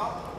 어?